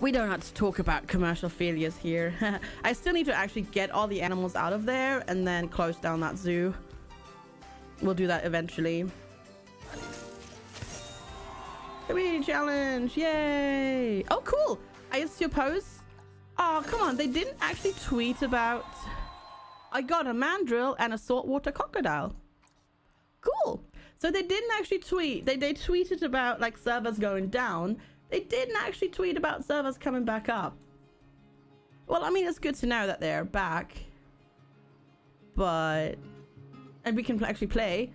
we don't have to talk about commercial failures here. I still need to actually get all the animals out of there and then close down that zoo. We'll do that eventually. Community challenge! Yay! Oh, cool! I suppose... Oh, come on. They didn't actually tweet about... I got a mandrill and a saltwater crocodile. Cool. So they didn't actually tweet. They, they tweeted about like servers going down. They didn't actually tweet about servers coming back up. Well, I mean, it's good to know that they're back. But... And we can actually play.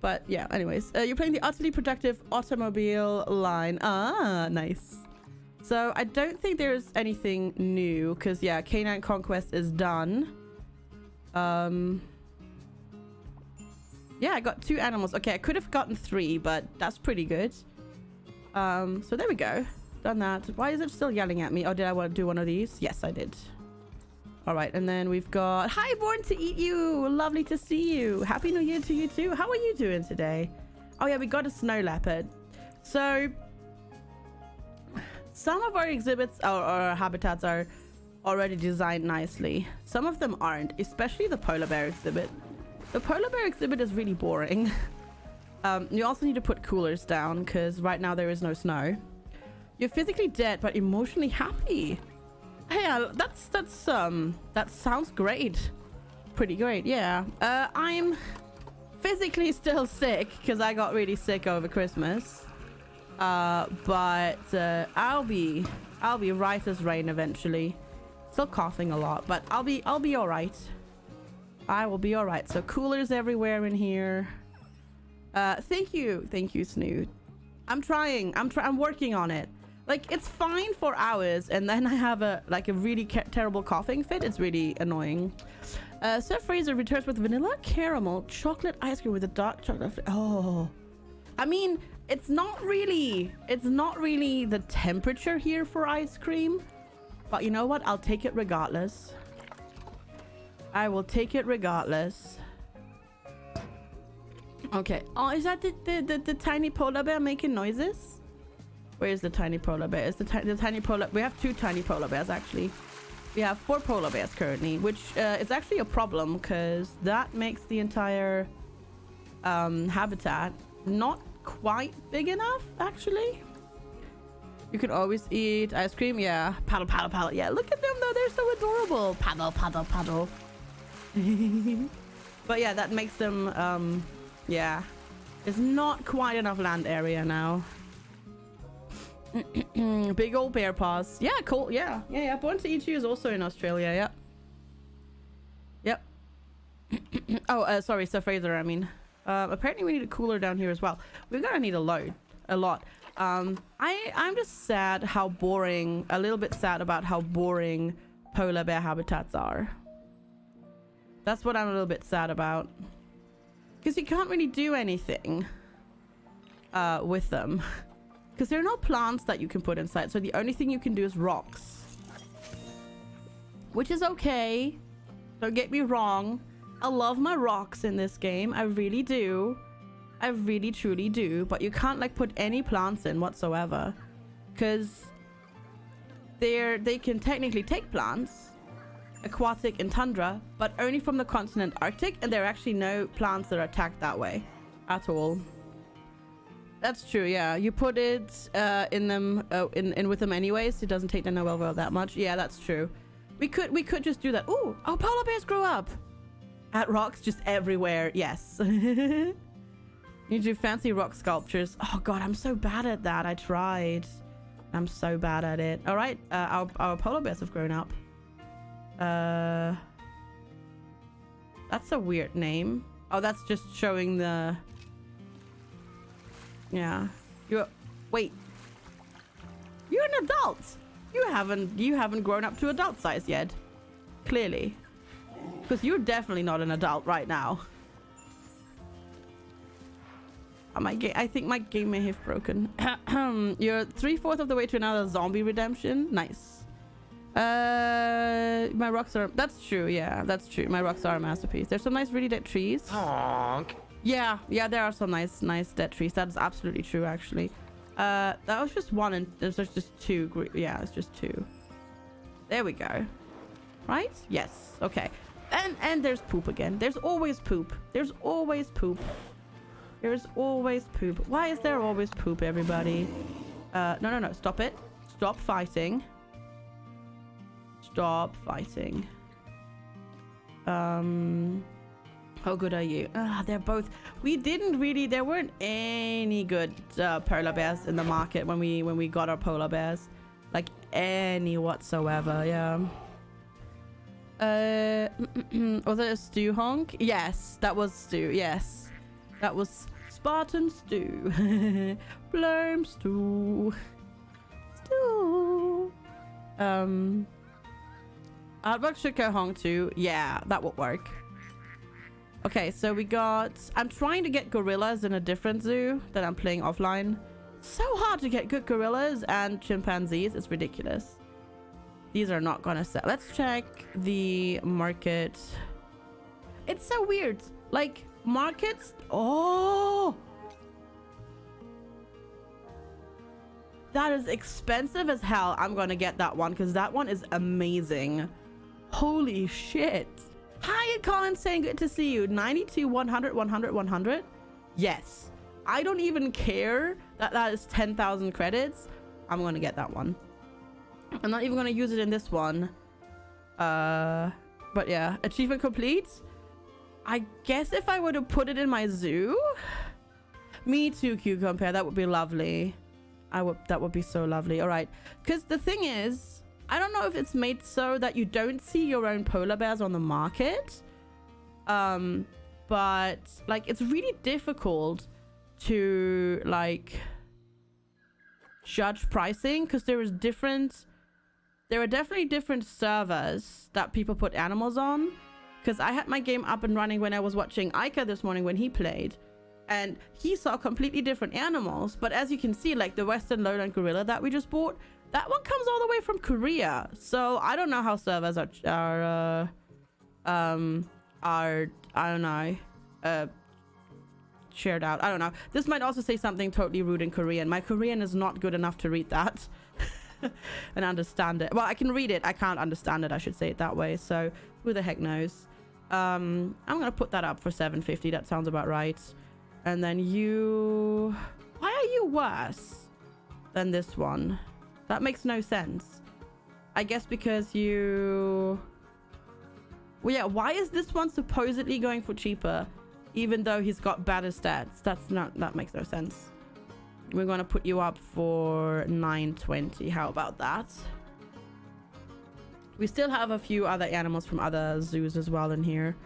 But yeah, anyways. Uh, you're playing the utterly productive automobile line. Ah, nice. So I don't think there's anything new. Because yeah, Canine Conquest is done. Um... Yeah, I got two animals. Okay, I could have gotten three, but that's pretty good. Um, so there we go. Done that. Why is it still yelling at me? Oh, did I want to do one of these? Yes, I did. All right, and then we've got... Hi, Born to Eat You! Lovely to see you. Happy New Year to you too. How are you doing today? Oh, yeah, we got a snow leopard. So, some of our exhibits or, or habitats are already designed nicely. Some of them aren't, especially the polar bear exhibit. The polar bear exhibit is really boring. um, you also need to put coolers down because right now there is no snow. You're physically dead but emotionally happy. Hey, that's that's um that sounds great. Pretty great, yeah. Uh, I'm physically still sick because I got really sick over Christmas. Uh, but uh, I'll be I'll be right as rain eventually. Still coughing a lot, but I'll be I'll be all right. I will be all right. So coolers everywhere in here. Uh, thank you. Thank you, Snoot. I'm trying. I'm trying. I'm working on it. Like, it's fine for hours, and then I have a, like, a really terrible coughing fit. It's really annoying. Uh, Sir Fraser returns with vanilla caramel chocolate ice cream with a dark chocolate. Oh. I mean, it's not really, it's not really the temperature here for ice cream. But you know what? I'll take it regardless. I will take it regardless. Okay. Oh, is that the, the, the, the tiny polar bear making noises? Where is the tiny polar bear? Is the, the tiny polar... We have two tiny polar bears, actually. We have four polar bears currently, which uh, is actually a problem because that makes the entire um, habitat not quite big enough, actually. You can always eat ice cream. Yeah. Paddle, paddle, paddle. Yeah, look at them, though. They're so adorable. Paddle, paddle, paddle. but yeah, that makes them, um, yeah. There's not quite enough land area now. Big old bear paws. Yeah, cool. Yeah, yeah, yeah. Born to You is also in Australia. Yep. Yep. oh, uh, sorry, Sir Fraser, I mean. Uh, apparently we need a cooler down here as well. We're gonna need a load. A lot. Um, I, I'm just sad how boring, a little bit sad about how boring polar bear habitats are. That's what I'm a little bit sad about. Because you can't really do anything uh, with them. Because there are no plants that you can put inside. So the only thing you can do is rocks. Which is okay. Don't get me wrong. I love my rocks in this game. I really do. I really truly do. But you can't like put any plants in whatsoever. Because they're they can technically take plants aquatic and tundra, but only from the continent Arctic, and there are actually no plants that are attacked that way at all. That's true, yeah. You put it uh, in them, uh, in, in with them anyways. It doesn't take the Noel well that much. Yeah, that's true. We could we could just do that. Ooh, oh, polar bears grow up. At rocks just everywhere. Yes. you do fancy rock sculptures. Oh god, I'm so bad at that. I tried. I'm so bad at it. All right, uh, our, our polar bears have grown up. Uh, that's a weird name. Oh, that's just showing the. Yeah. You. Wait. You're an adult. You haven't. You haven't grown up to adult size yet. Clearly. Because you're definitely not an adult right now. I might. I think my game may have broken. you're three fourths of the way to another zombie redemption. Nice. Uh, my rocks are... That's true, yeah. That's true. My rocks are a masterpiece. There's some nice really dead trees. Honk. Yeah, yeah, there are some nice, nice dead trees. That is absolutely true, actually. Uh, that was just one and there's just two. Yeah, it's just two. There we go. Right? Yes. Okay. And and there's poop again. There's always poop. There's always poop. There's always poop. Why is there always poop, everybody? Uh, no, no, no. Stop it. Stop fighting. Stop fighting. Um... How good are you? Ah, they're both. We didn't really. There weren't any good uh, polar bears in the market when we when we got our polar bears, like any whatsoever. Yeah. Uh, was it a stew honk? Yes, that was stew. Yes, that was Spartan stew. Blame stew. Stew. Um. Aardvark should go honk too. Yeah, that would work. Okay, so we got... I'm trying to get gorillas in a different zoo that I'm playing offline. So hard to get good gorillas and chimpanzees. It's ridiculous. These are not gonna sell. Let's check the market. It's so weird. Like, markets... Oh! That is expensive as hell. I'm gonna get that one because that one is amazing. Holy shit. Hi, Colin saying good to see you. 92, 100, 100, 100. Yes. I don't even care that that is 10,000 credits. I'm going to get that one. I'm not even going to use it in this one. Uh, but yeah, achievement complete. I guess if I were to put it in my zoo. Me too, Cucumber. That would be lovely. I would. That would be so lovely. All right. Because the thing is, I don't know if it's made so that you don't see your own polar bears on the market. Um, but like it's really difficult to like judge pricing because there is different there are definitely different servers that people put animals on because I had my game up and running when I was watching Ica this morning when he played and he saw completely different animals but as you can see like the western lowland gorilla that we just bought that one comes all the way from Korea. So I don't know how servers are are uh, um are I don't know uh shared out. I don't know. This might also say something totally rude in Korean. My Korean is not good enough to read that and understand it. Well, I can read it. I can't understand it. I should say it that way. So who the heck knows? Um, I'm gonna put that up for 750. That sounds about right. And then you, why are you worse than this one? That makes no sense. I guess because you... Well, yeah, why is this one supposedly going for cheaper? Even though he's got better stats. That's not... That makes no sense. We're going to put you up for 920. How about that? We still have a few other animals from other zoos as well in here.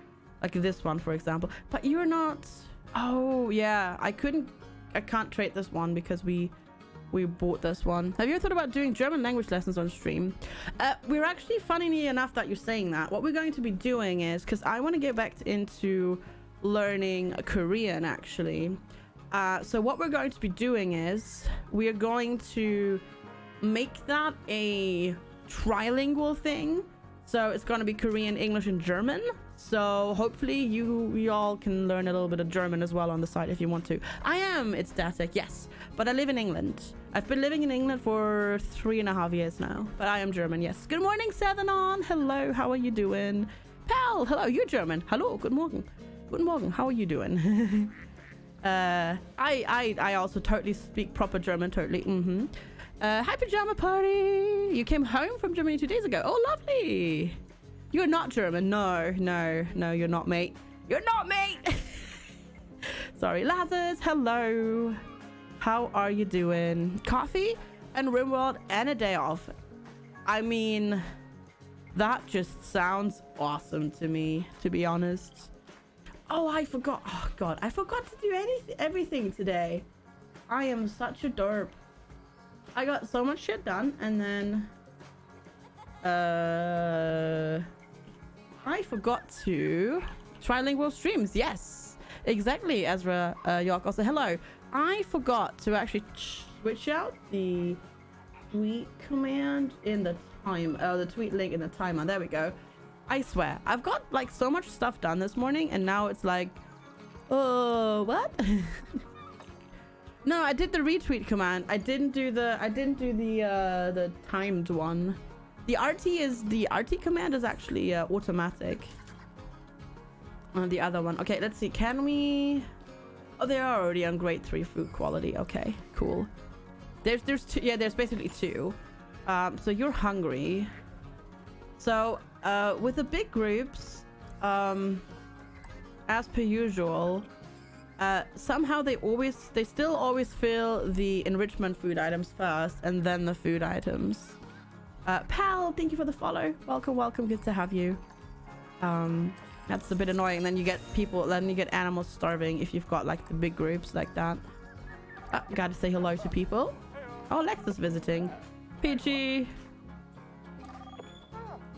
Like this one, for example. But you're not... Oh, yeah. I couldn't... I can't trade this one because we we bought this one. Have you ever thought about doing German language lessons on stream? Uh, we're actually, funny enough that you're saying that, what we're going to be doing is, because I want to get back into learning Korean actually. Uh, so what we're going to be doing is, we are going to make that a trilingual thing. So it's going to be Korean, English, and German. So hopefully you y'all can learn a little bit of German as well on the side if you want to. I am it's static, yes, but I live in England. I've been living in England for three and a half years now, but I am German, yes. Good morning, Sethenon. Hello, how are you doing? Pal, hello, you're German. Hello, good morning. Good morning, how are you doing? uh, I, I, I also totally speak proper German, totally. Mm-hmm. Uh, hi, pajama party. You came home from Germany two days ago. Oh, lovely. You're not German. No, no, no, you're not, mate. You're not, mate. Sorry, Lazarus. Hello. How are you doing? Coffee and RimWorld and a day off. I mean, that just sounds awesome to me, to be honest. Oh, I forgot. Oh, God. I forgot to do anything, everything today. I am such a derp. I got so much shit done, and then... Uh... I forgot to... Trilingual streams, yes. Exactly, Ezra uh, York. Also, hello. I forgot to actually switch out the tweet command in the time, uh, the tweet link in the timer. There we go. I swear, I've got like so much stuff done this morning, and now it's like, oh, what? No, I did the retweet command. I didn't do the I didn't do the uh the timed one. The RT is the RT command is actually uh, automatic. On the other one. Okay, let's see. Can we Oh, they are already on grade 3 food quality. Okay, cool. There's there's two yeah, there's basically two. Um so you're hungry. So, uh with the big groups um as per usual, uh, somehow they always, they still always fill the enrichment food items first and then the food items. Uh, Pal, thank you for the follow. Welcome, welcome. Good to have you. Um, that's a bit annoying. Then you get people, then you get animals starving if you've got like the big groups like that. Uh, gotta say hello to people. Oh, Lexus visiting. Peachy.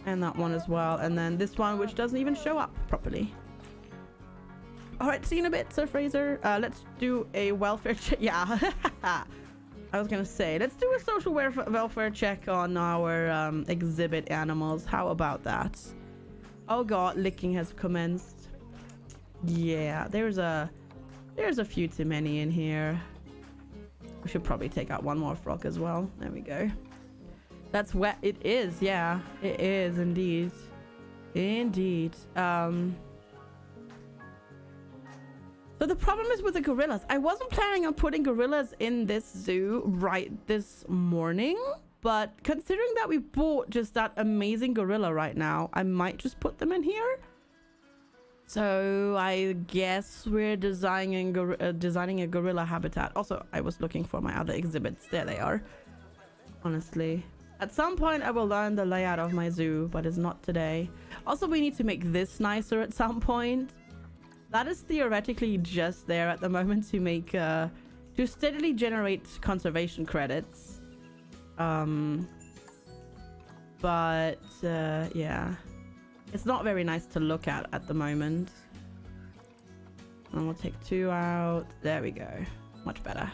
And that one as well. And then this one, which doesn't even show up properly. All right, see you in a bit, Sir Fraser. Uh, let's do a welfare check. Yeah, I was gonna say, let's do a social welfare check on our um, exhibit animals. How about that? Oh god, licking has commenced. Yeah, there's a there's a few too many in here. We should probably take out one more frog as well. There we go. That's wet. It is, yeah. It is indeed. Indeed. Um but the problem is with the gorillas. I wasn't planning on putting gorillas in this zoo right this morning. But considering that we bought just that amazing gorilla right now, I might just put them in here. So I guess we're designing, uh, designing a gorilla habitat. Also, I was looking for my other exhibits. There they are. Honestly. At some point, I will learn the layout of my zoo, but it's not today. Also, we need to make this nicer at some point. That is theoretically just there at the moment to make, uh, to steadily generate conservation credits. Um, but, uh, yeah. It's not very nice to look at at the moment. And we'll take two out. There we go. Much better.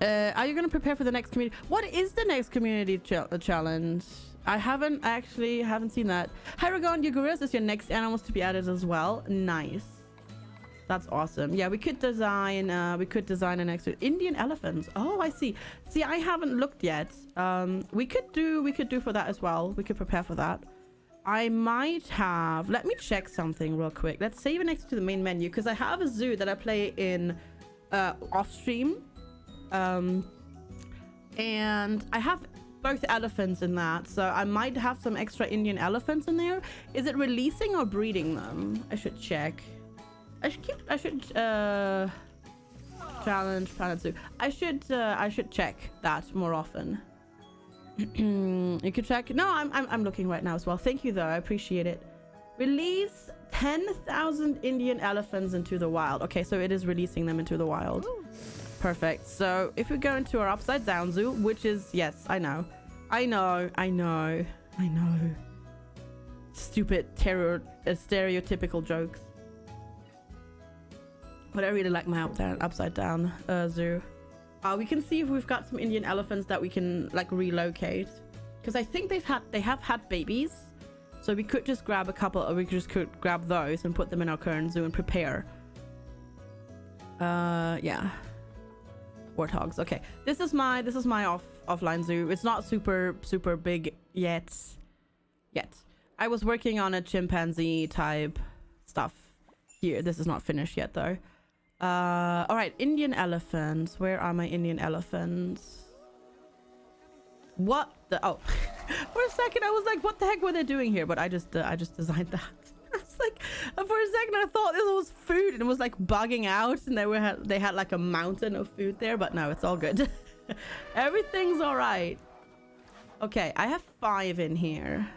Uh, are you going to prepare for the next community? What is the next community ch challenge? I haven't actually haven't seen that. Hyragon, your gorillas is your next animals to be added as well. Nice. That's awesome. Yeah, we could design uh we could design an extra Indian elephants. Oh, I see. See, I haven't looked yet. Um we could do we could do for that as well. We could prepare for that. I might have let me check something real quick. Let's save it next to the main menu because I have a zoo that I play in uh off stream. Um and I have both elephants in that so i might have some extra indian elephants in there is it releasing or breeding them i should check i should keep i should uh challenge planet zoo i should uh, i should check that more often you could check no I'm, I'm i'm looking right now as well thank you though i appreciate it release 10,000 indian elephants into the wild okay so it is releasing them into the wild Ooh. Perfect. So if we go into our upside down zoo, which is, yes, I know. I know, I know, I know. Stupid terror, uh, stereotypical jokes. But I really like my up upside down uh, zoo. Uh, we can see if we've got some Indian elephants that we can like relocate. Because I think they've had, they have had babies. So we could just grab a couple, or we could just could grab those and put them in our current zoo and prepare. Uh, yeah warthogs. Okay, this is my this is my off offline zoo. It's not super super big yet. Yet, I was working on a chimpanzee type stuff here. This is not finished yet though. Uh, all right, Indian elephants. Where are my Indian elephants? What the? Oh, for a second I was like, what the heck were they doing here? But I just uh, I just designed that. was like, for a second I thought this was food and it was like bugging out and they were they had like a mountain of food there, but no, it's all good. Everything's all right. Okay, I have five in here.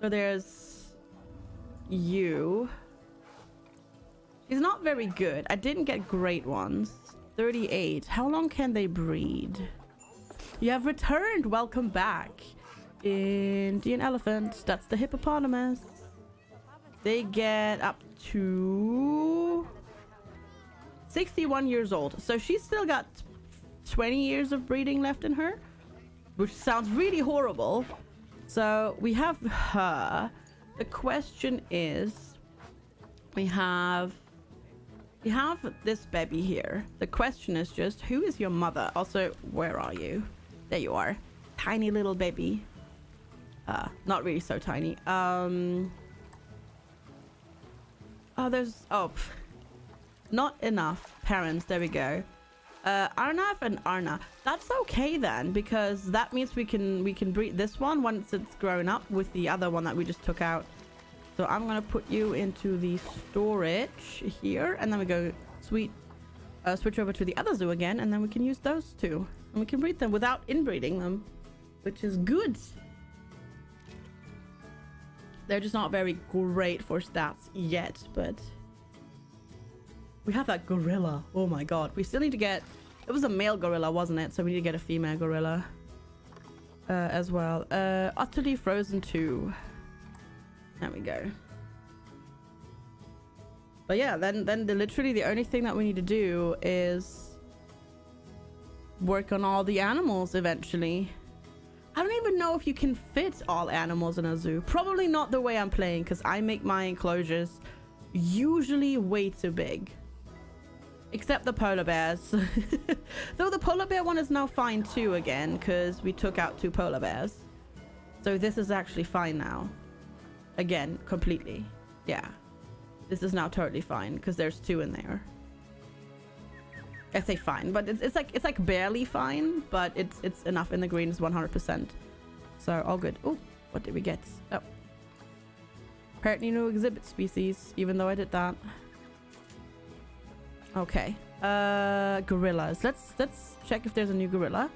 So there's you. He's not very good. I didn't get great ones. 38. How long can they breed? You have returned. Welcome back. Indian elephant. That's the hippopotamus. They get up to 61 years old. So she's still got 20 years of breeding left in her, which sounds really horrible. So we have her. The question is, we have you have this baby here. The question is just, who is your mother? Also, where are you? There you are. Tiny little baby. Uh, not really so tiny. Um... Oh, there's... Oh, pff. not enough parents. There we go. Uh, Arnav and Arna. That's okay then, because that means we can we can breed this one once it's grown up with the other one that we just took out. So I'm gonna put you into the storage here, and then we go sweet uh, switch over to the other zoo again, and then we can use those two, and we can breed them without inbreeding them, which is good. They're just not very great for stats yet, but we have that gorilla. Oh my god. We still need to get... It was a male gorilla, wasn't it? So we need to get a female gorilla uh, as well. Uh, Utterly Frozen 2. There we go. But yeah, then, then the, literally the only thing that we need to do is work on all the animals eventually. I don't even know if you can fit all animals in a zoo. Probably not the way I'm playing because I make my enclosures usually way too big. Except the polar bears. Though the polar bear one is now fine too again because we took out two polar bears. So this is actually fine now. Again, completely. Yeah. This is now totally fine because there's two in there. I say fine, but it's, it's like it's like barely fine, but it's it's enough in the green is 100%. So all good. Oh, what did we get? Oh. Apparently no exhibit species, even though I did that. Okay. Uh, gorillas. Let's let's check if there's a new gorilla.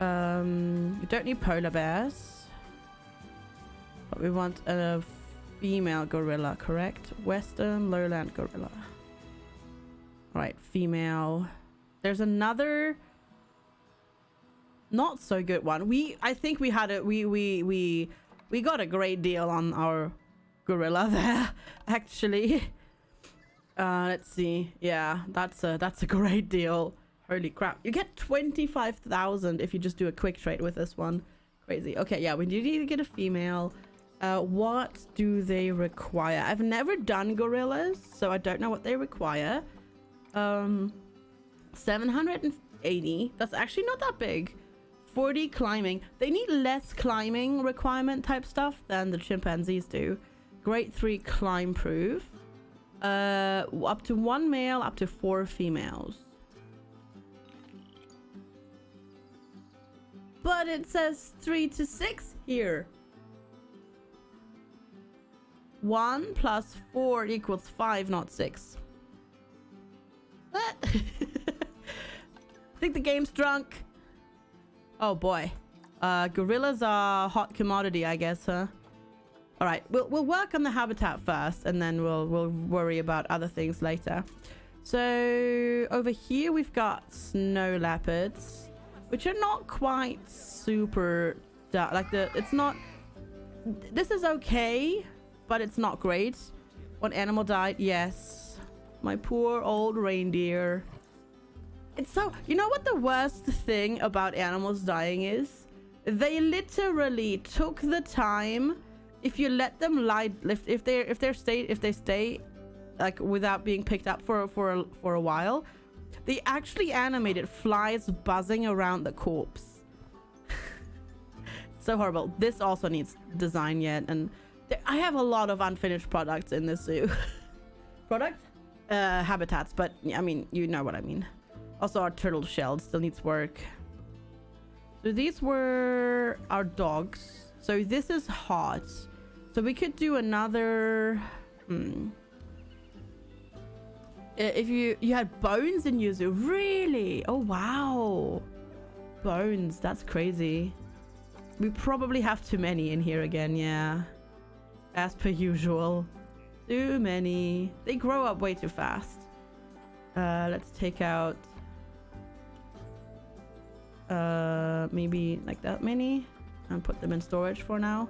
Um, we don't need polar bears, but we want a female gorilla, correct? Western lowland gorilla. All right, female. There's another not so good one. We I think we had it. We we we we got a great deal on our gorilla there, actually. Uh, let's see. Yeah, that's a that's a great deal. Holy crap! You get twenty five thousand if you just do a quick trade with this one. Crazy. Okay, yeah, we do need to get a female. Uh, what do they require? I've never done gorillas, so I don't know what they require. Um, 780. That's actually not that big. 40 climbing. They need less climbing requirement type stuff than the chimpanzees do. Grade 3 climb proof. Uh, up to one male, up to four females. But it says three to six here. One plus four equals five, not six. I think the game's drunk. Oh boy. Uh, gorillas are hot commodity, I guess, huh? All right, we'll we'll work on the habitat first, and then we'll we'll worry about other things later. So over here we've got snow leopards, which are not quite super dark. like the. It's not. This is okay, but it's not great. One animal died. Yes, my poor old reindeer. It's so. You know what the worst thing about animals dying is? They literally took the time if you let them lie if, if they're if they're stay if they stay like without being picked up for for for a while they actually animated flies buzzing around the corpse so horrible this also needs design yet and i have a lot of unfinished products in this zoo products? uh habitats but i mean you know what i mean also our turtle shell still needs work so these were our dogs so this is hot so we could do another... Hmm. If you you had bones in Yuzu, really? Oh wow, bones. That's crazy. We probably have too many in here again. Yeah, as per usual. Too many. They grow up way too fast. Uh, let's take out uh maybe like that many and put them in storage for now.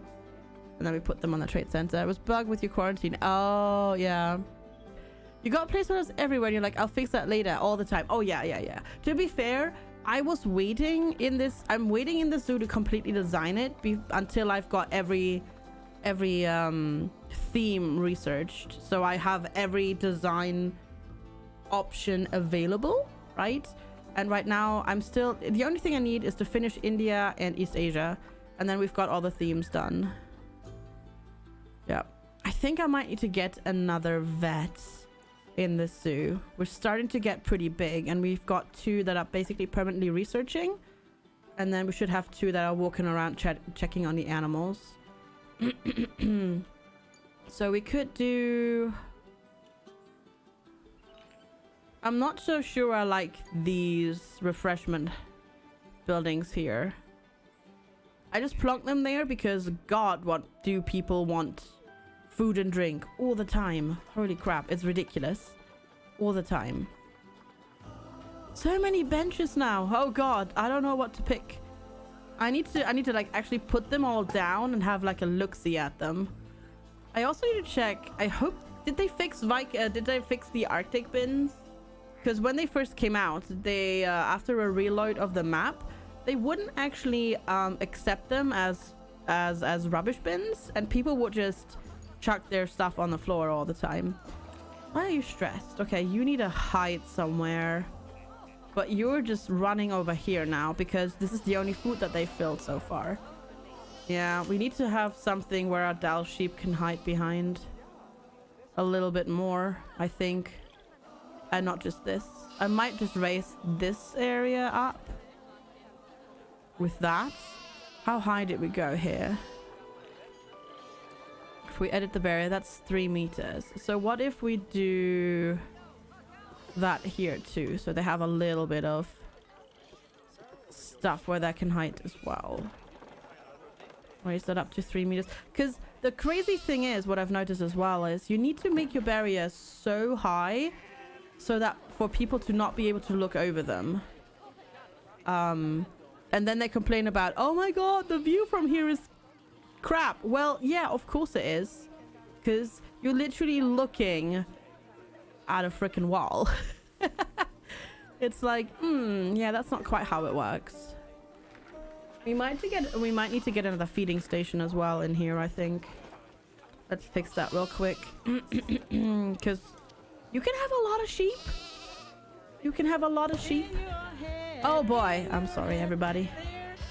And then we put them on the trade center. It was bugged with your quarantine. Oh, yeah. You got placeholders everywhere. And you're like, I'll fix that later all the time. Oh, yeah, yeah, yeah. To be fair, I was waiting in this. I'm waiting in the zoo to completely design it until I've got every every um, theme researched. So I have every design option available, right? And right now, I'm still... The only thing I need is to finish India and East Asia. And then we've got all the themes done. Yeah. I think I might need to get another vet in the zoo. We're starting to get pretty big. And we've got two that are basically permanently researching. And then we should have two that are walking around ch checking on the animals. so we could do... I'm not so sure I like these refreshment buildings here. I just plonk them there because god, what do people want? Food and drink all the time. Holy crap, it's ridiculous. All the time. So many benches now. Oh god, I don't know what to pick. I need to I need to like actually put them all down and have like a look-see at them. I also need to check. I hope did they fix Vik uh, did they fix the Arctic bins? because when they first came out they uh, after a reload of the map they wouldn't actually um, accept them as as as rubbish bins and people would just chuck their stuff on the floor all the time why are you stressed okay you need to hide somewhere but you're just running over here now because this is the only food that they filled so far yeah we need to have something where our Dall sheep can hide behind a little bit more i think and not just this. I might just raise this area up with that. How high did we go here? If we edit the barrier, that's three meters. So what if we do that here too? So they have a little bit of stuff where they can hide as well. Raise that up to three meters. Because the crazy thing is, what I've noticed as well is you need to make your barrier so high so that for people to not be able to look over them. Um, and then they complain about, oh my god, the view from here is crap. Well, yeah, of course it is. Because you're literally looking at a freaking wall. it's like, hmm, yeah, that's not quite how it works. We might to get we might need to get another feeding station as well in here, I think. Let's fix that real quick. Because You can have a lot of sheep. You can have a lot of sheep. Oh boy. I'm sorry, everybody.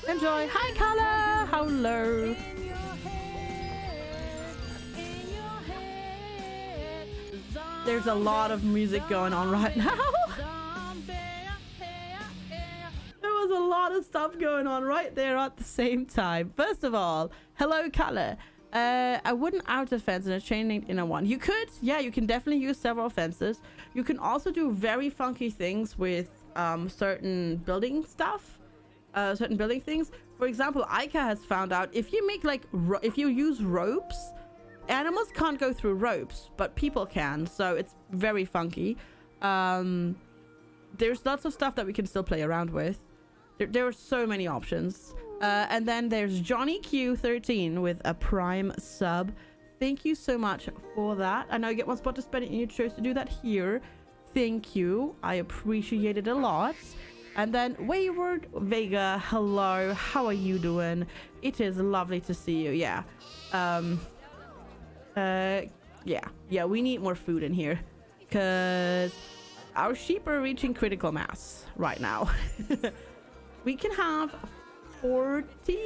Enjoy. Hi, Color. Hello. There's a lot of music going on right now. there was a lot of stuff going on right there at the same time. First of all, hello, Color. Uh, a wooden outer fence and a chain link inner one. You could, yeah, you can definitely use several fences. You can also do very funky things with um, certain building stuff, uh, certain building things. For example, Aika has found out if you make like, if you use ropes, animals can't go through ropes, but people can. So it's very funky. Um, there's lots of stuff that we can still play around with. There, there are so many options. Uh, and then there's Johnny Q13 with a prime sub. Thank you so much for that. I know you get one spot to spend it and you chose to do that here. Thank you. I appreciate it a lot. And then Wayward Vega, hello. How are you doing? It is lovely to see you. Yeah. Um, uh, yeah. Yeah, we need more food in here. Because our sheep are reaching critical mass right now. we can have 40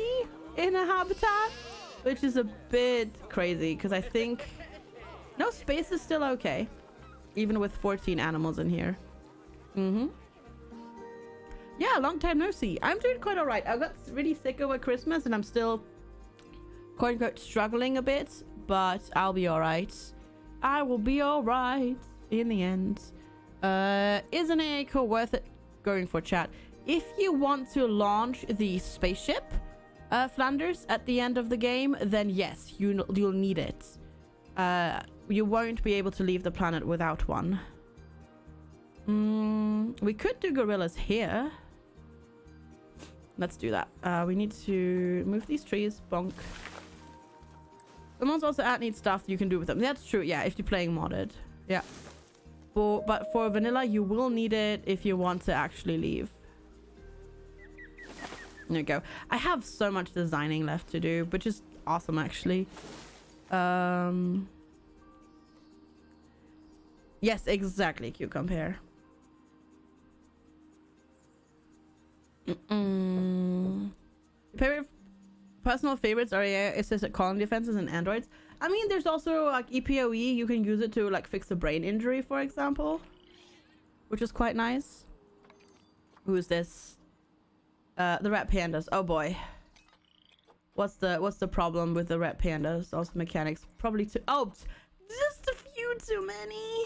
in a habitat, which is a bit crazy because I think no space is still okay, even with 14 animals in here. Mm-hmm. Yeah, long time no see. I'm doing quite all right. I got really sick over Christmas and I'm still quote unquote struggling a bit, but I'll be all right. I will be all right in the end. Uh, isn't it worth it going for chat? if you want to launch the spaceship, uh, Flanders, at the end of the game, then yes, you, you'll need it. Uh, you won't be able to leave the planet without one. Mm, we could do gorillas here. Let's do that. Uh, we need to move these trees. Bonk. Someone's also add neat stuff you can do with them. That's true. Yeah, if you're playing modded. Yeah. For, but for vanilla, you will need it if you want to actually leave. There we go. I have so much designing left to do, which is awesome, actually. Um, Yes, exactly, Cucumber. Mm-mm. Favorite personal favorites are yeah, it says calling defenses and androids. I mean, there's also like EPOE. You can use it to like fix a brain injury, for example, which is quite nice. Who is this? Uh, the rat pandas. Oh boy. What's the what's the problem with the rat pandas? Also mechanics. Probably too. Oh, just a few too many.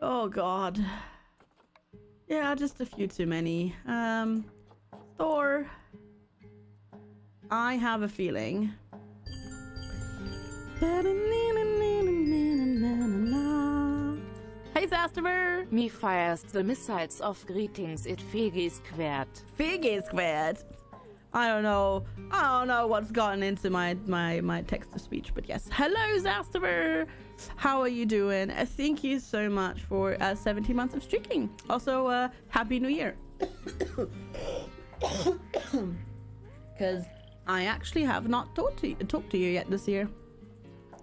Oh god. Yeah, just a few too many. Um, Thor. I have a feeling. Hey, Zastiver! Me fires the missiles of greetings it Fegi squared. Fegi squared! I don't know. I don't know what's gotten into my my my text to speech, but yes. Hello, Zastiver! How are you doing? Uh, thank you so much for uh, 17 months of streaking. Also, uh, Happy New Year. Because I actually have not talked to, you, talked to you yet this year.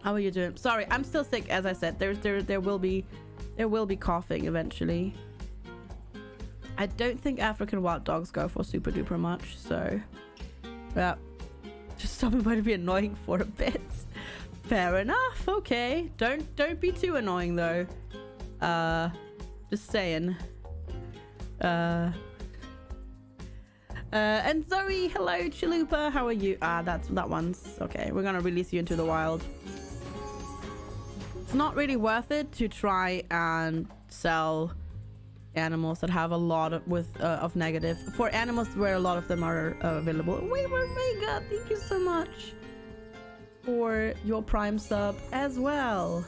How are you doing? Sorry, I'm still sick, as I said. There's there there will be there will be coughing eventually. I don't think African wild dogs go for super duper much, so yeah. Just me to be annoying for a bit. Fair enough. Okay. Don't don't be too annoying though. Uh just saying. Uh uh, and Zoe, hello, Chalupa, how are you? Ah, that's that one's okay. We're gonna release you into the wild. It's not really worth it to try and sell animals that have a lot of with uh, of negative for animals where a lot of them are uh, available. Wait, Mega, thank you so much for your Prime sub as well.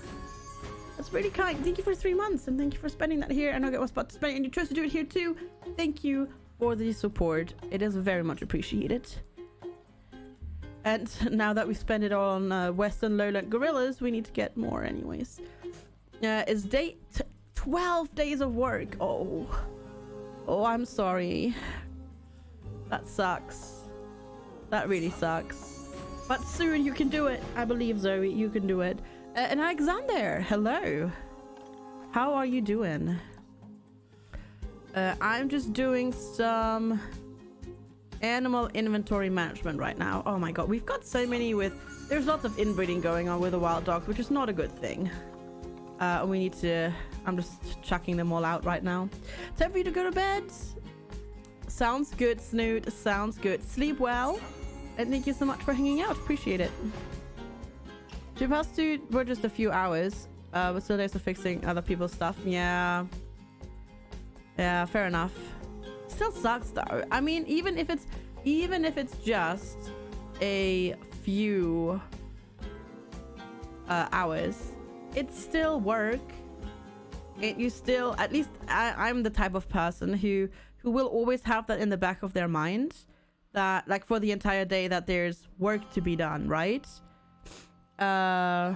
That's really kind. Thank you for three months and thank you for spending that here. I know I was about to spend it and you chose to do it here too. Thank you for the support. It is very much appreciated. And now that we spend it all on uh, Western Lowland Gorillas, we need to get more anyways. Uh, it's day 12 days of work. Oh. Oh, I'm sorry. That sucks. That really sucks. But soon you can do it. I believe, Zoe. You can do it. Uh, and Alexander, hello. How are you doing? Uh, I'm just doing some animal inventory management right now. Oh my god, we've got so many with... There's lots of inbreeding going on with the wild dogs, which is not a good thing. Uh, we need to... I'm just chucking them all out right now. Time for you to go to bed. Sounds good, Snoot. Sounds good. Sleep well. And thank you so much for hanging out. Appreciate it. To pass to were just a few hours. Uh, but still there's the fixing other people's stuff. Yeah. Yeah, fair enough. Still sucks though. I mean, even if it's even if it's just a few uh, hours, it's still work. It you still at least I, I'm the type of person who who will always have that in the back of their mind that like for the entire day that there's work to be done, right? Uh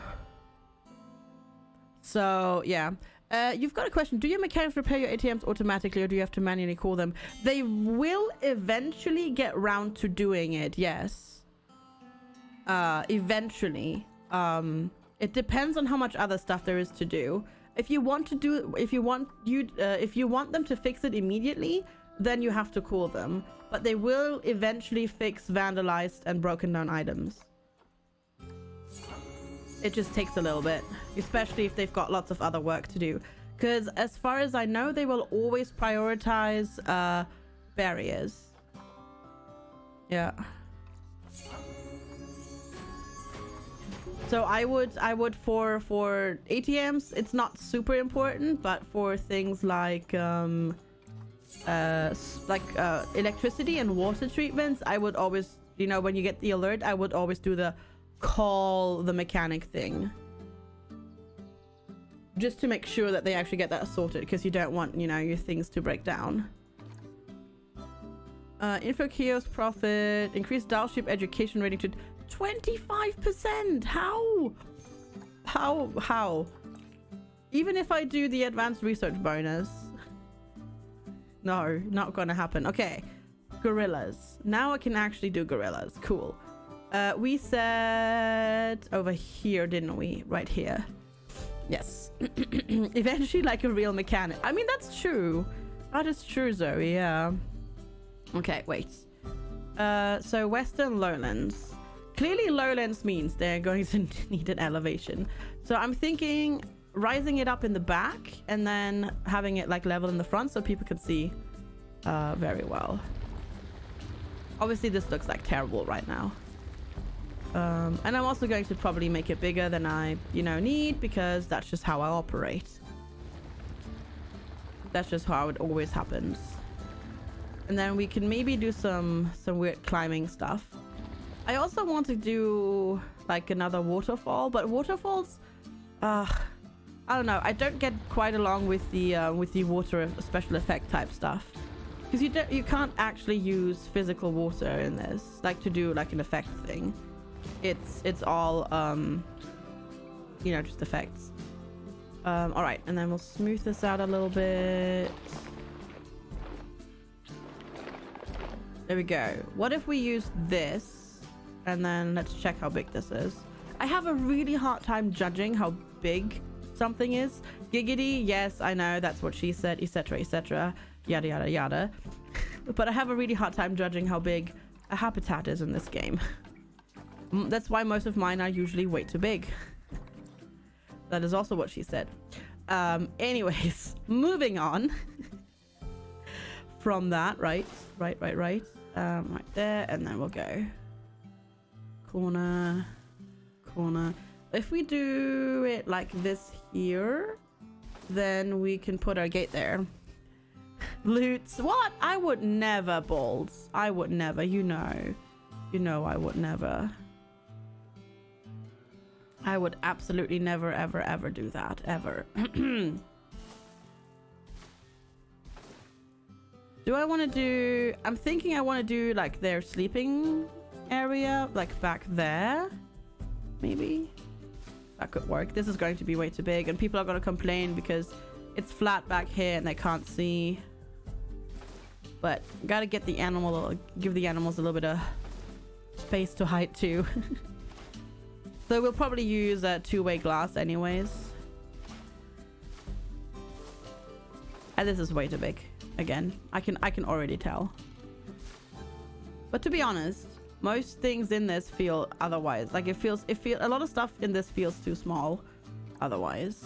so yeah. Uh, you've got a question. Do your mechanics repair your ATMs automatically or do you have to manually call them? They will eventually get round to doing it, yes. Uh, eventually. Um, it depends on how much other stuff there is to do. If you want to do, if you want you, uh, if you want them to fix it immediately, then you have to call them. But they will eventually fix vandalized and broken down items. It just takes a little bit, especially if they've got lots of other work to do. Because as far as I know, they will always prioritize uh, barriers. Yeah. So I would, I would for for ATMs, it's not super important, but for things like um, uh, like uh, electricity and water treatments, I would always, you know, when you get the alert, I would always do the call the mechanic thing. Just to make sure that they actually get that sorted because you don't want, you know, your things to break down. Uh, info kiosk profit, increased ship education rating to 25%. How? How? How? Even if I do the advanced research bonus. No, not gonna happen. Okay. Gorillas. Now I can actually do gorillas. Cool. Uh, we said over here, didn't we? Right here. Yes. Eventually, like a real mechanic. I mean, that's true. That is true, Zoe. Yeah. Okay, wait. Uh, so Western Lowlands. Clearly, Lowlands means they're going to need an elevation. So I'm thinking rising it up in the back and then having it like level in the front so people can see uh, very well. Obviously, this looks like terrible right now. Um, and I'm also going to probably make it bigger than I, you know, need because that's just how I operate. That's just how it always happens. And then we can maybe do some some weird climbing stuff. I also want to do like another waterfall, but waterfalls, uh, I don't know. I don't get quite along with the uh, with the water special effect type stuff because you don't you can't actually use physical water in this like to do like an effect thing it's it's all um you know just effects. Um all right and then we'll smooth this out a little bit. There we go. What if we use this and then let's check how big this is. I have a really hard time judging how big something is. Giggity yes i know that's what she said etc etc yada yada yada. But i have a really hard time judging how big a habitat is in this game That's why most of mine are usually way too big. that is also what she said. Um, anyways, moving on from that, right, right, right, right, um, right there, and then we'll go corner, corner. If we do it like this here, then we can put our gate there. Loots. What? I would never, Balls. I would never. You know. You know I would never. I would absolutely never, ever, ever do that. Ever. do I want to do... I'm thinking I want to do like their sleeping area, like back there. Maybe. That could work. This is going to be way too big and people are going to complain because it's flat back here and they can't see. But gotta get the animal, give the animals a little bit of space to hide too. So we'll probably use a two-way glass anyways. And this is way too big. Again, I can I can already tell. But to be honest, most things in this feel otherwise. Like it feels it feel a lot of stuff in this feels too small otherwise.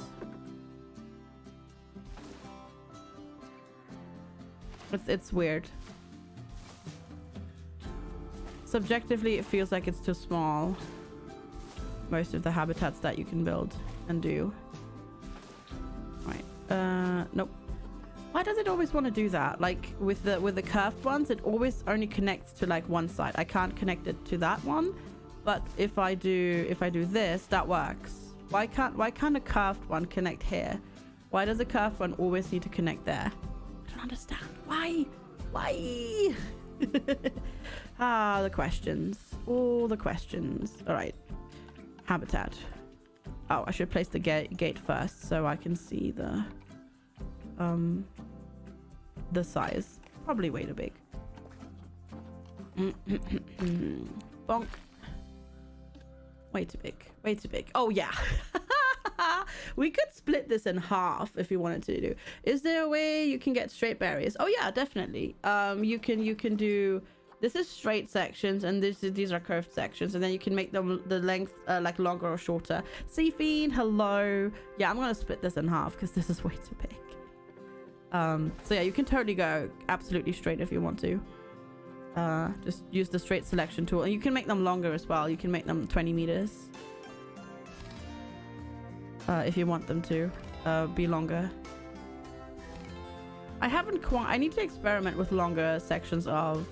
It's it's weird. Subjectively it feels like it's too small most of the habitats that you can build and do. Right. Uh, nope. Why does it always want to do that? Like with the with the curved ones, it always only connects to like one side. I can't connect it to that one, but if I do if I do this, that works. Why can't why can't a curved one connect here? Why does a curved one always need to connect there? I don't understand. Why? Why? ah, the questions. All the questions. All right habitat. Oh, I should place the gate gate first so I can see the um the size. Probably way too big. Bonk. Way too big. Way too big. Oh yeah. we could split this in half if you wanted to do. Is there a way you can get straight barriers? Oh yeah, definitely. Um you can you can do this is straight sections and this is, these are curved sections and then you can make them the length uh, like longer or shorter. Sea fiend hello. Yeah i'm gonna split this in half because this is way too big. Um so yeah you can totally go absolutely straight if you want to. Uh just use the straight selection tool and you can make them longer as well. You can make them 20 meters. Uh if you want them to uh be longer. I haven't quite. I need to experiment with longer sections of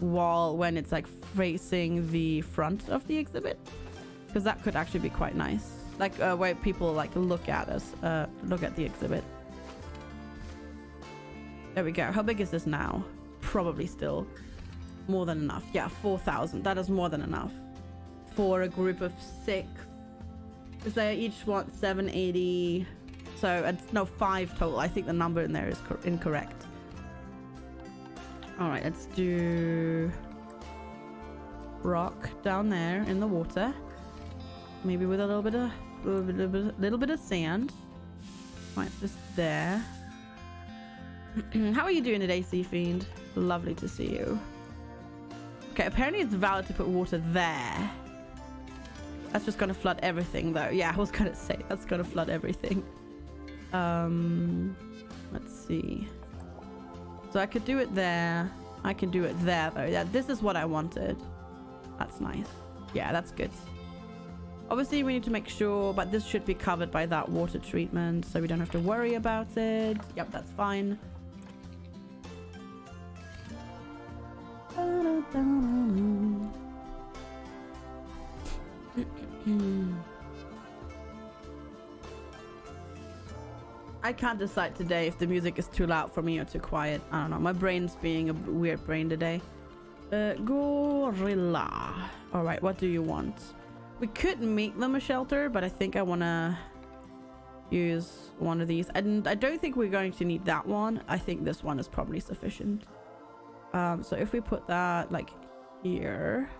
wall when it's like facing the front of the exhibit because that could actually be quite nice. Like uh, where people like look at us uh, look at the exhibit. There we go. How big is this now? Probably still more than enough. Yeah 4,000 that is more than enough for a group of six. Because they each want 780 so it's no five total. I think the number in there is incorrect all right, let's do rock down there in the water. Maybe with a little bit of A little bit, little bit, little bit of sand. Right, just there. How are you doing today, Sea Fiend? Lovely to see you. Okay, apparently it's valid to put water there. That's just gonna flood everything though. Yeah, I was gonna say that's gonna flood everything. Um, let's see. So I could do it there. I can do it there though. Yeah, this is what I wanted. That's nice. Yeah, that's good. Obviously, we need to make sure, but this should be covered by that water treatment, so we don't have to worry about it. Yep, that's fine. I can't decide today if the music is too loud for me or too quiet. I don't know. My brain's being a weird brain today. Uh, gorilla. All right, what do you want? We could make them a shelter, but I think I want to use one of these. And I don't think we're going to need that one. I think this one is probably sufficient. Um, so if we put that like here,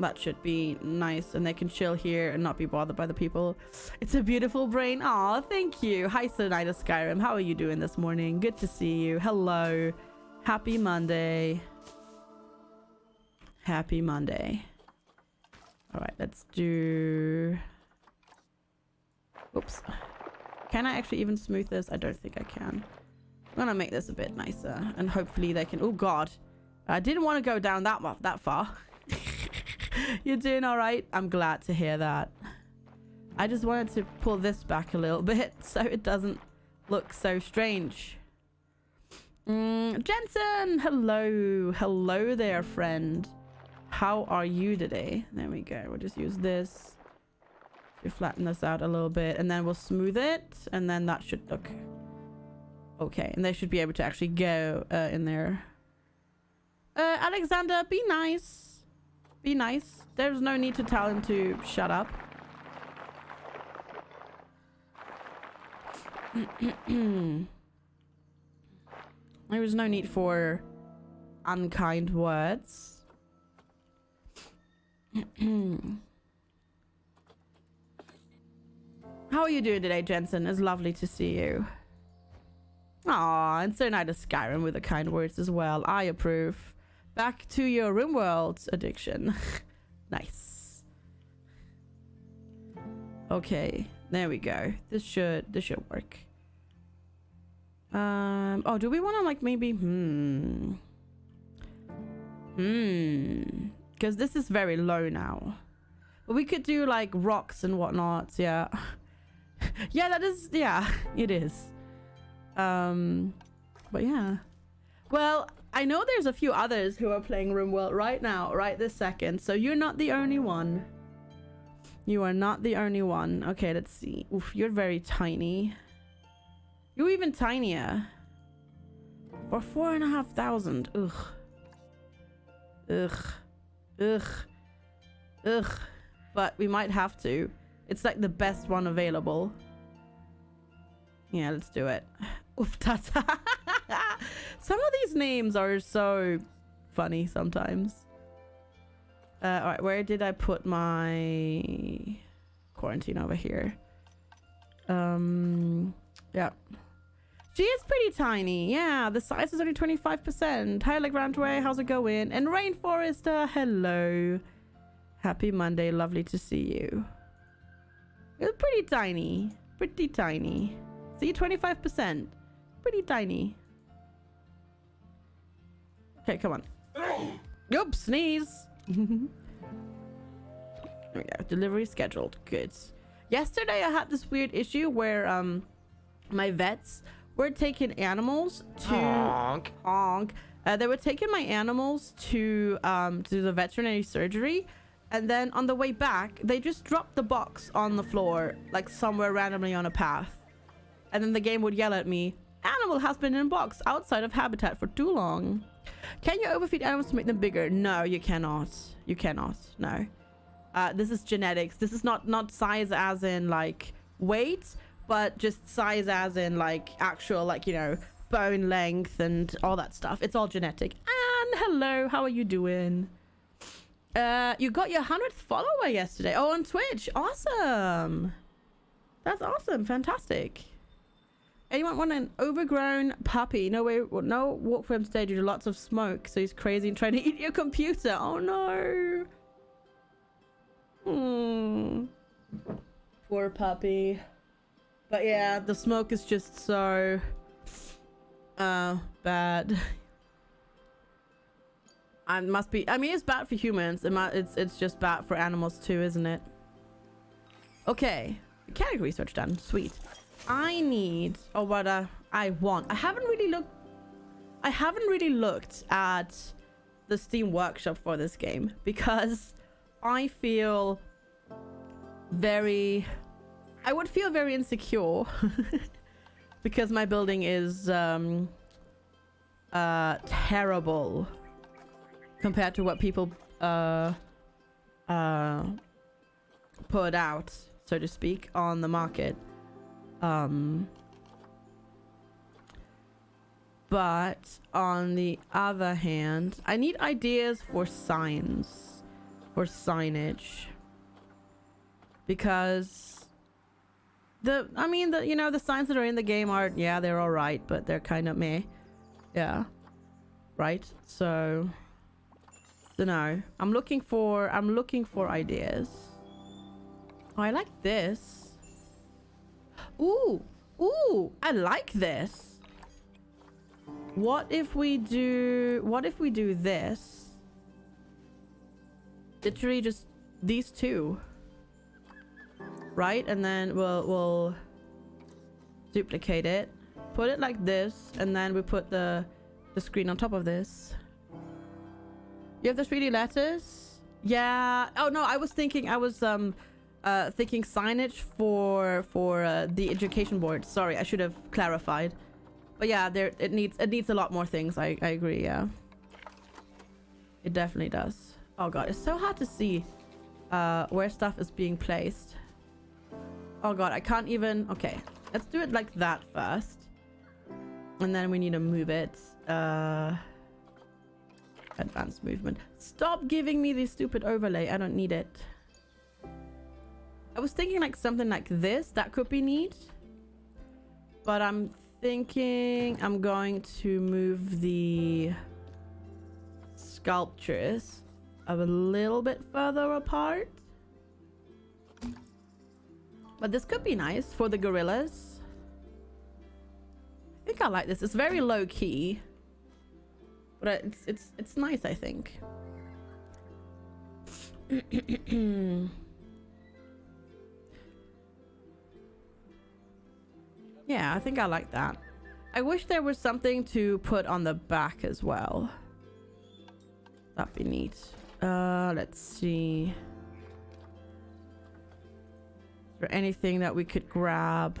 that should be nice and they can chill here and not be bothered by the people. It's a beautiful brain. Aw, thank you. Hi, Sonida Skyrim. How are you doing this morning? Good to see you. Hello. Happy Monday. Happy Monday. All right, let's do... Oops. Can I actually even smooth this? I don't think I can. I'm gonna make this a bit nicer and hopefully they can... Oh god. I didn't want to go down that, that far. You're doing all right? I'm glad to hear that. I just wanted to pull this back a little bit so it doesn't look so strange. Mm, Jensen! Hello. Hello there, friend. How are you today? There we go. We'll just use this to flatten this out a little bit and then we'll smooth it and then that should look okay. And they should be able to actually go uh, in there. Uh, Alexander, be nice. Be nice. There's no need to tell him to shut up. there was no need for unkind words. How are you doing today, Jensen? It's lovely to see you. Aw, and so nice to Skyrim with the kind words as well. I approve. Back to your RimWorld addiction. nice. Okay, there we go. This should this should work. Um. Oh, do we want to like maybe? Hmm. Hmm. Because this is very low now. But we could do like rocks and whatnot. Yeah. yeah, that is. Yeah, it is. Um. But yeah. Well, I know there's a few others who are playing RimWorld right now, right this second. So you're not the only one. You are not the only one. Okay, let's see. Oof, you're very tiny. You're even tinier. For four and a half thousand. Ugh. Ugh. Ugh. Ugh. But we might have to. It's like the best one available. Yeah, let's do it. Oof tata. Some of these names are so funny sometimes. Uh, all right, where did I put my quarantine over here? Um, yeah. She is pretty tiny. Yeah, the size is only 25%. Hi, Legrandway. How's it going? And Rainforester, hello. Happy Monday. Lovely to see you. It's pretty tiny. Pretty tiny. See, 25%. Pretty tiny. Okay, come on. Nope, sneeze. there we go. Delivery scheduled. Good. Yesterday, I had this weird issue where um, my vets were taking animals to honk. honk. Uh, they were taking my animals to um to the veterinary surgery, and then on the way back, they just dropped the box on the floor, like somewhere randomly on a path. And then the game would yell at me, "Animal has been in a box outside of habitat for too long." Can you overfeed animals to make them bigger? No, you cannot. You cannot. No. Uh, this is genetics. This is not not size as in like weight, but just size as in like actual like you know bone length and all that stuff. It's all genetic. And hello, how are you doing? Uh, you got your 100th follower yesterday. Oh, on Twitch. Awesome. That's awesome. Fantastic. Anyone want an overgrown puppy? No way. No walk for him today due to lots of smoke. So he's crazy and trying to eat your computer. Oh, no. Hmm. Poor puppy. But yeah, the smoke is just so... Uh, bad. I must be. I mean, it's bad for humans. It might, it's it's just bad for animals too, isn't it? Okay, category research done. Sweet. I need, or what uh, I want. I haven't really looked. I haven't really looked at the Steam Workshop for this game because I feel very. I would feel very insecure because my building is um uh terrible compared to what people uh, uh, put out, so to speak, on the market. Um, but on the other hand, I need ideas for signs, for signage, because the I mean the you know the signs that are in the game are yeah they're all right, but they're kind of meh, yeah, right. So don't know. I'm looking for I'm looking for ideas. Oh, I like this. Ooh, ooh, I like this. What if we do what if we do this? Literally just these two. Right? And then we'll we'll duplicate it. Put it like this, and then we put the the screen on top of this. You have the 3D letters? Yeah. Oh no, I was thinking I was um uh thinking signage for for uh, the education board. Sorry, I should have clarified. But yeah, there it needs it needs a lot more things. I I agree. Yeah. It definitely does. Oh god, it's so hard to see uh where stuff is being placed. Oh god, I can't even. Okay, let's do it like that first, and then we need to move it. Uh advanced movement. Stop giving me this stupid overlay. I don't need it. I was thinking like something like this. That could be neat. But I'm thinking I'm going to move the sculptures a little bit further apart. But this could be nice for the gorillas. I think I like this. It's very low key. But it's it's it's nice, I think. yeah, I think I like that. I wish there was something to put on the back as well. That'd be neat. Uh, let's see. Is there anything that we could grab?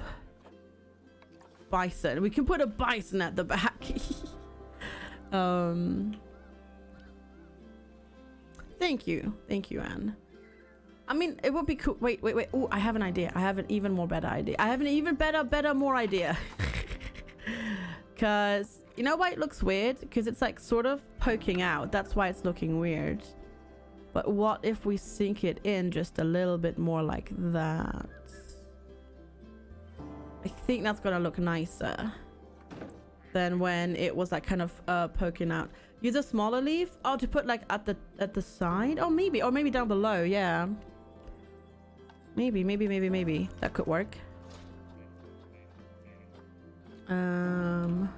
Bison. We can put a bison at the back. Um. Thank you. Thank you, Anne. I mean, it would be cool. Wait, wait, wait. Oh, I have an idea. I have an even more better idea. I have an even better, better, more idea. Because, you know why it looks weird? Because it's like sort of poking out. That's why it's looking weird. But what if we sink it in just a little bit more like that? I think that's going to look nicer than when it was like kind of uh, poking out. Use a smaller leaf? Oh, to put like at the at the side? Oh, maybe. Or maybe down below. Yeah. Maybe, maybe, maybe, maybe. That could work. Um...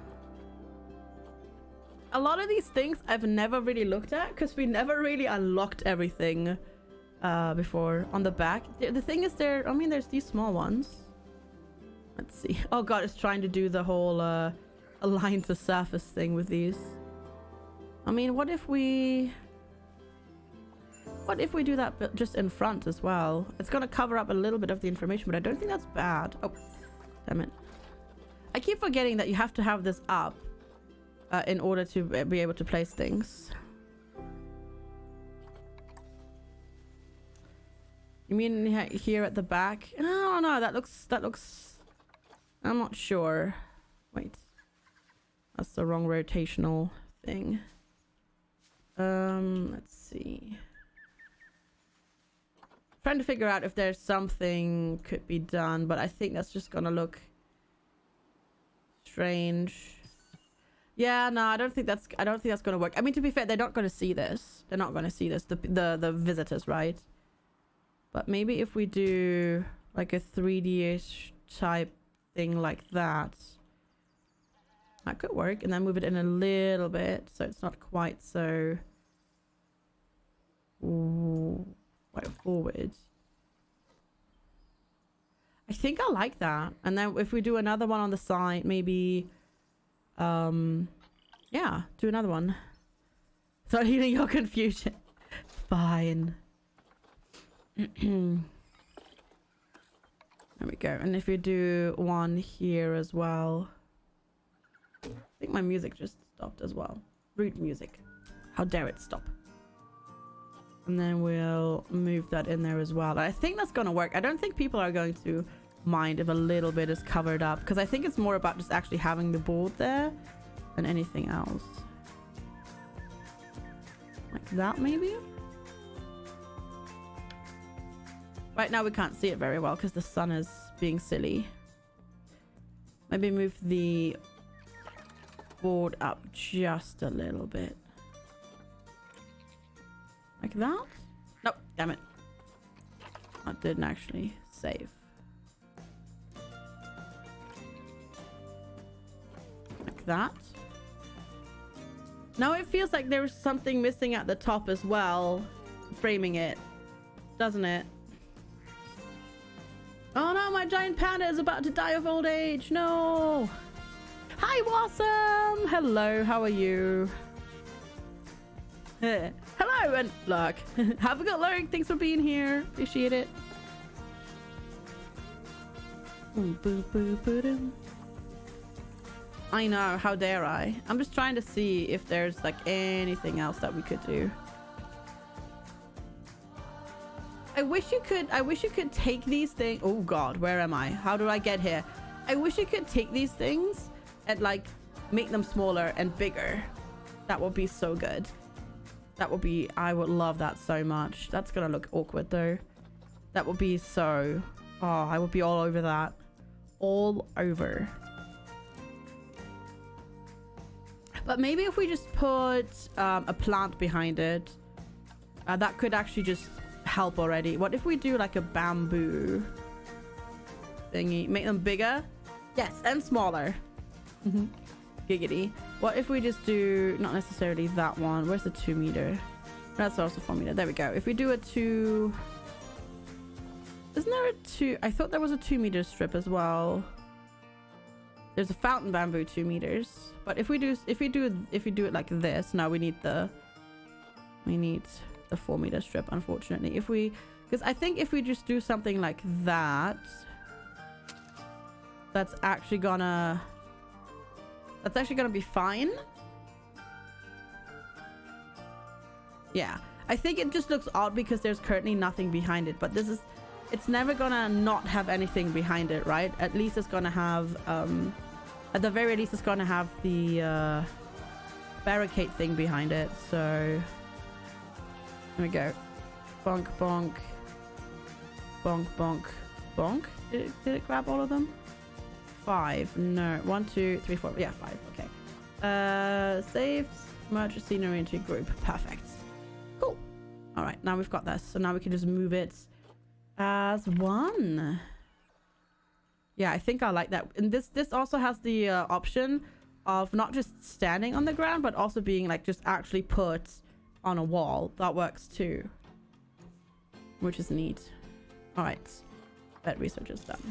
A lot of these things I've never really looked at because we never really unlocked everything uh, before on the back. The, the thing is there, I mean, there's these small ones. Let's see. Oh god, it's trying to do the whole uh, align the surface thing with these. I mean, what if we... What if we do that just in front as well? It's going to cover up a little bit of the information, but I don't think that's bad. Oh, damn it. I keep forgetting that you have to have this up uh, in order to be able to place things. You mean here at the back? No, no, that looks, that looks, I'm not sure. Wait. That's the wrong rotational thing. Um, let's see. Trying to figure out if there's something could be done, but I think that's just gonna look strange. Yeah, no, I don't think that's I don't think that's gonna work. I mean, to be fair, they're not gonna see this. They're not gonna see this. The the the visitors, right? But maybe if we do like a 3D-ish type thing like that, that could work. And then move it in a little bit so it's not quite so Ooh, quite forward. I think I like that. And then if we do another one on the side, maybe, um, yeah, do another one. Sorry, your confusion. Fine. there we go. And if we do one here as well. I think my music just stopped as well. Rude music. How dare it stop. And then we'll move that in there as well. I think that's going to work. I don't think people are going to mind if a little bit is covered up. Because I think it's more about just actually having the board there than anything else. Like that maybe? Right now we can't see it very well because the sun is being silly. Maybe move the board up just a little bit. Like that? Nope, damn it. I didn't actually save. Like that. Now it feels like there's something missing at the top as well, framing it, doesn't it? Oh no, my giant panda is about to die of old age. No. Hi, Wassum. Hello, how are you? And look. Have a good luck. Thanks for being here. Appreciate it. I know, how dare I? I'm just trying to see if there's like anything else that we could do. I wish you could I wish you could take these things oh god where am I how do I get here I wish you could take these things and like make them smaller and bigger that would be so good that would be, I would love that so much. That's gonna look awkward though. That would be so, oh, I would be all over that. All over. But maybe if we just put um, a plant behind it, uh, that could actually just help already. What if we do like a bamboo thingy? Make them bigger? Yes, and smaller. Mm-hmm. Giggity. What if we just do, not necessarily that one. Where's the two meter? That's also four meter. There we go. If we do a two... Isn't there a two? I thought there was a two meter strip as well. There's a fountain bamboo two meters. But if we do, if we do, if we do it like this, now we need the, we need the four meter strip, unfortunately. If we, because I think if we just do something like that, that's actually gonna that's actually gonna be fine. Yeah. I think it just looks odd because there's currently nothing behind it, but this is it's never gonna not have anything behind it, right? At least it's gonna have um at the very least it's gonna have the uh barricade thing behind it, so there we go. Bonk bonk. Bonk bonk. Bonk? Did it, did it grab all of them? Five. No, one, two, three, four. Yeah, five. Okay. Uh, saves, merge scenery into group. Perfect. Cool. All right, now we've got this. So now we can just move it as one. Yeah, I think I like that. And this this also has the uh, option of not just standing on the ground, but also being like just actually put on a wall. That works too. Which is neat. All right. That research is done.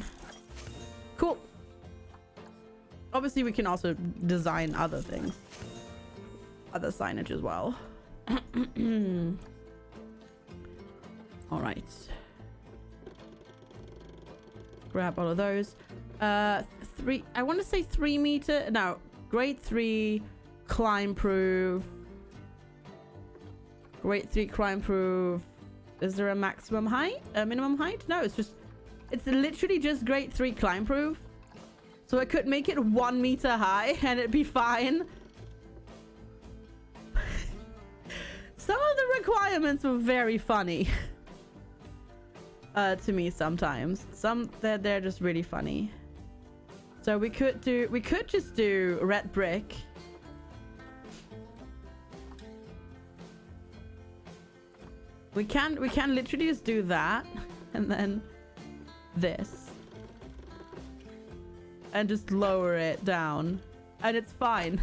Cool. Obviously, we can also design other things. Other signage as well. all right. Grab all of those. Uh, three. I want to say three meter. No, grade three, climb proof. Grade three, climb proof. Is there a maximum height? A minimum height? No, it's just. It's literally just grade three climb proof. So I could make it one meter high and it'd be fine. Some of the requirements were very funny. uh, to me sometimes. Some they're they're just really funny. So we could do we could just do red brick. We can we can literally just do that and then this. And just lower it down. And it's fine.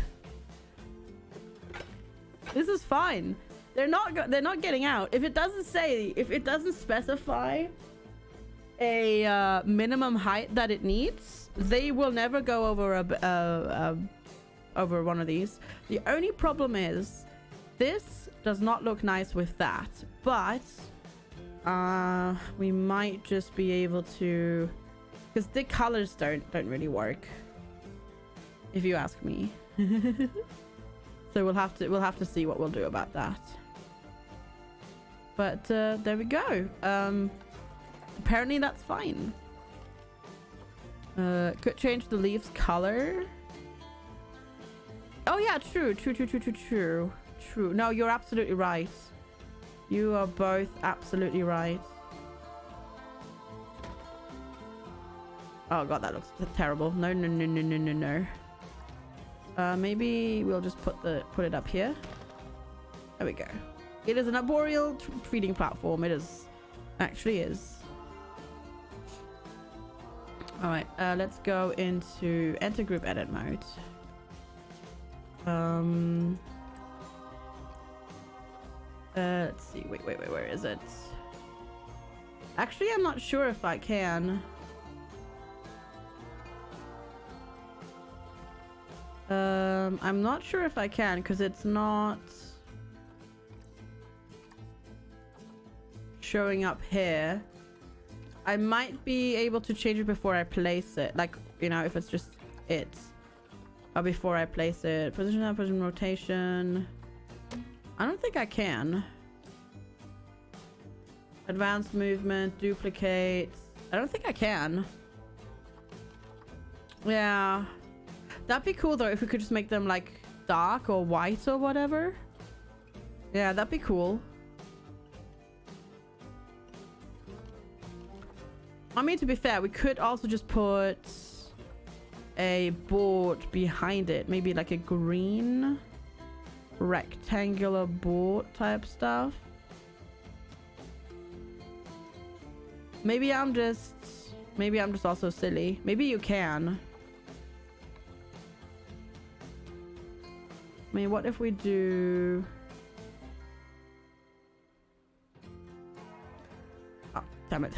This is fine. They're not they're not getting out. If it doesn't say if it doesn't specify a uh, minimum height that it needs, they will never go over a, a, a over one of these. The only problem is this does not look nice with that, but uh, we might just be able to because the colors don't don't really work if you ask me. So we'll have to we'll have to see what we'll do about that. But uh, there we go. Um apparently that's fine. Uh could change the leaves color. Oh yeah true true true true true true. True. No you're absolutely right. You are both absolutely right Oh god, that looks terrible. No, no, no, no, no, no, no. Uh, maybe we'll just put the put it up here. There we go. It is an arboreal feeding platform. It is, actually is. All right, uh, let's go into enter group edit mode. Um. Uh, let's see. Wait, wait, wait. Where is it? Actually, I'm not sure if I can. Um, I'm not sure if I can because it's not showing up here. I might be able to change it before I place it. Like, you know, if it's just it. Or before I place it. Position, position, rotation. I don't think I can. Advanced movement, duplicate. I don't think I can. Yeah. That'd be cool though if we could just make them like dark or white or whatever. Yeah, that'd be cool. I mean, to be fair, we could also just put a board behind it. Maybe like a green rectangular board type stuff. Maybe I'm just... Maybe I'm just also silly. Maybe you can. I mean, what if we do... Oh, damn it.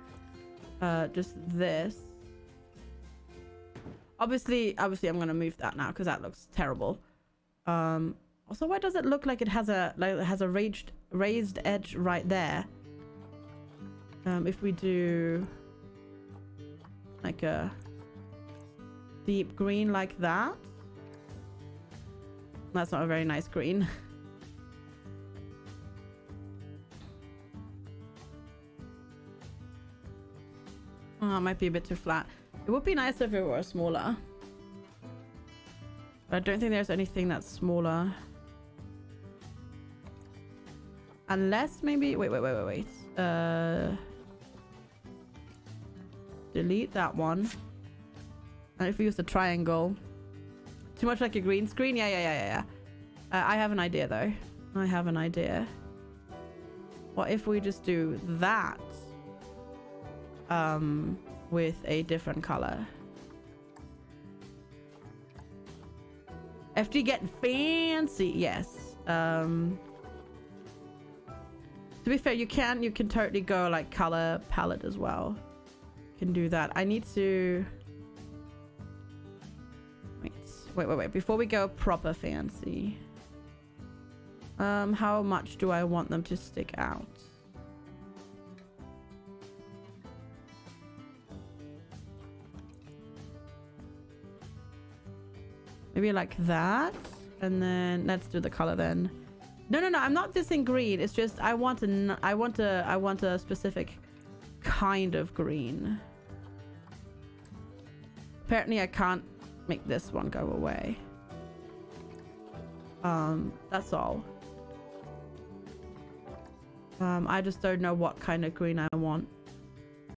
uh, just this. Obviously, obviously I'm going to move that now because that looks terrible. Um, also, why does it look like it has a like it has a raised raised edge right there? Um, if we do like a deep green like that. That's not a very nice green. oh, it might be a bit too flat. It would be nice if it were smaller. But I don't think there's anything that's smaller. Unless maybe... Wait, wait, wait, wait, wait. Uh, delete that one. And if we use the triangle... Too much like a green screen? Yeah, yeah, yeah, yeah. Uh, I have an idea, though. I have an idea. What if we just do that um, with a different color? FG getting fancy, yes. Um, to be fair, you can you can totally go like color palette as well. You can do that. I need to Wait, wait, wait. Before we go proper fancy. Um, how much do I want them to stick out? Maybe like that. And then let's do the color then. No, no, no. I'm not dissing green. It's just I want a, I want a, I want a specific kind of green. Apparently I can't make this one go away. Um, that's all. Um, I just don't know what kind of green I want.